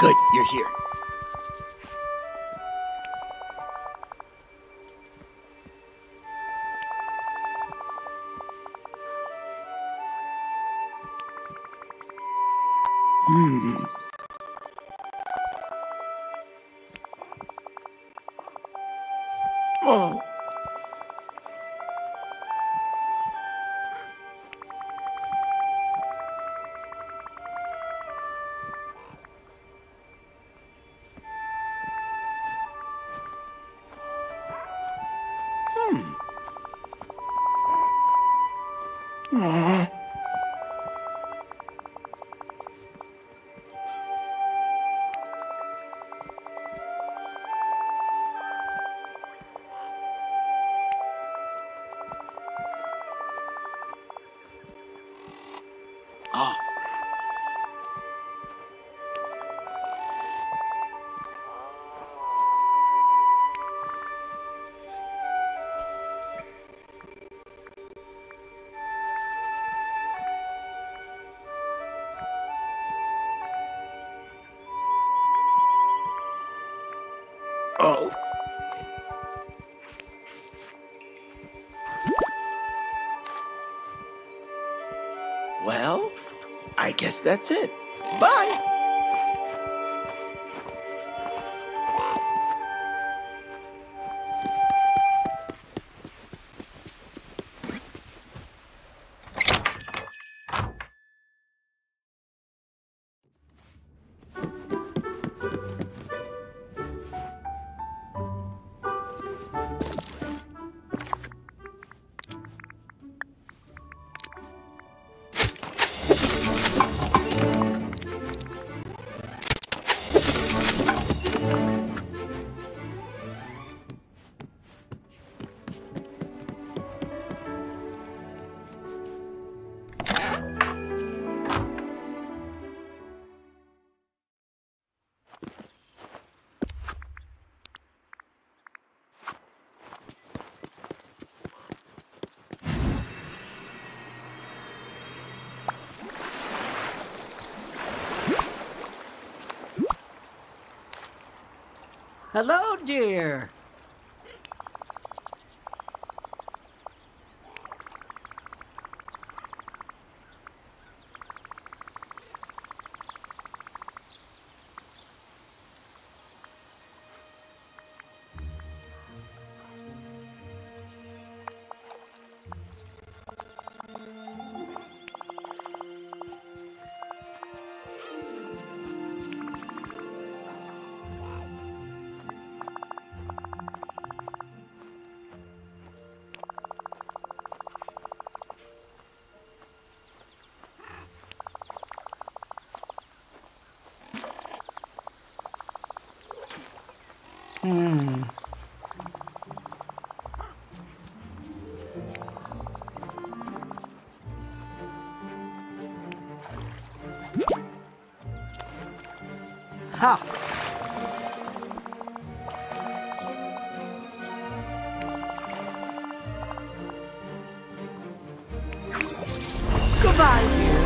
Good, you're here. Hmm. Oh. 啊 Oh. Well, I guess that's it. Bye. Hello, dear. Ha! Goodbye.